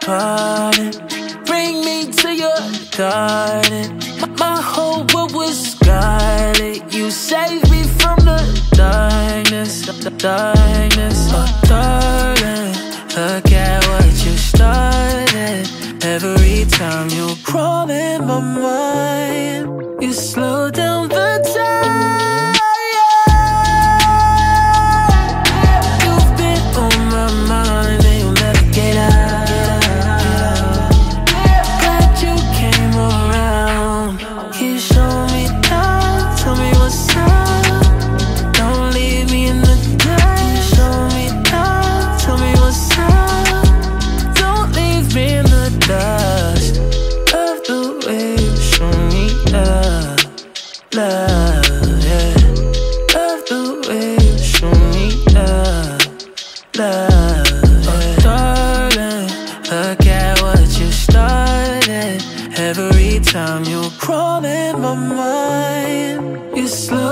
pardon. Bring me to your garden. My, my whole world was scarlet. You saved me from the darkness, the darkness. Oh, darling, look at what you started. Every time you crawl in my mind, you slow down the love, yeah. Love the way you show me love, love, yeah. Oh, darling. Look at what you started. Every time you crawl in my mind, you slow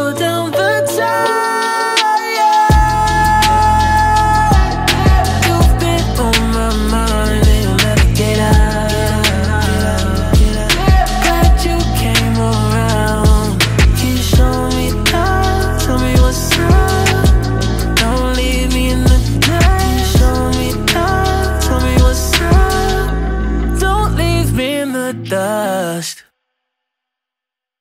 the dust.